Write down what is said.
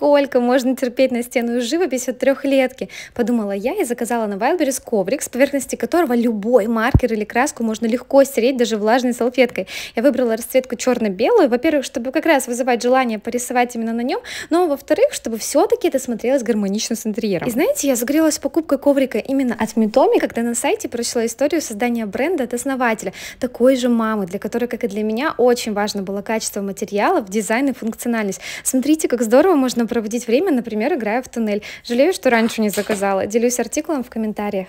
сколько можно терпеть на стену живопись от трехлетки? Подумала я и заказала на Wildberries коврик, с поверхности которого любой маркер или краску можно легко стереть даже влажной салфеткой. Я выбрала расцветку черно-белую, во-первых, чтобы как раз вызывать желание порисовать именно на нем, но во-вторых, чтобы все-таки это смотрелось гармонично с интерьером. И знаете, я загорелась покупкой коврика именно от Митоми, когда на сайте прочла историю создания бренда от основателя, такой же мамы, для которой, как и для меня, очень важно было качество материалов, дизайн и функциональность. Смотрите, как здорово можно проводить время, например, играя в туннель. Жалею, что раньше не заказала. Делюсь артикулом в комментариях.